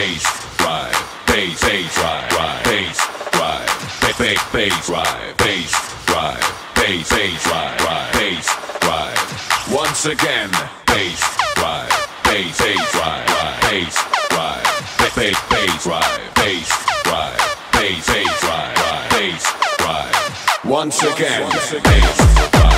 bass drive, bass, bass drive, drive, bass drive, ba- ba- bass drive, bass drive, bass, bass drive, drive, bass drive. Once again, bass drive, bass, bass drive, drive, bass drive, ba- ba- bass drive, bass drive, bass, bass drive, drive, bass drive. Once again, bass drive,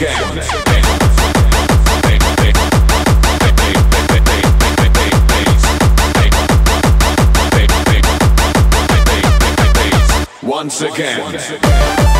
Once again. Once again.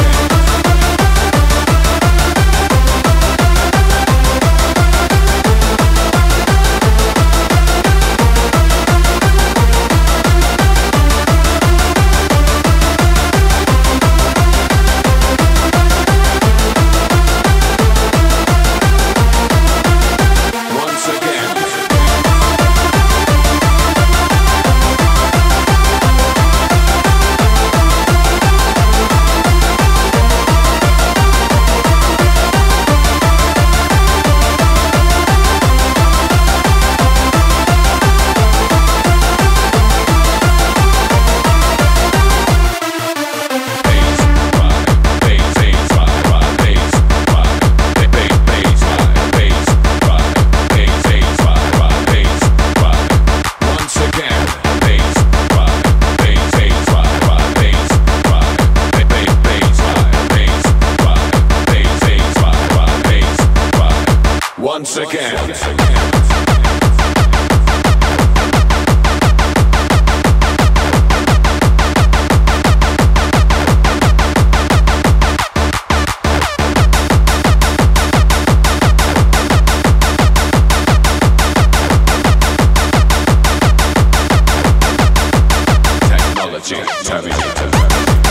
Once again. Technology Dominator.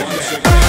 yeah.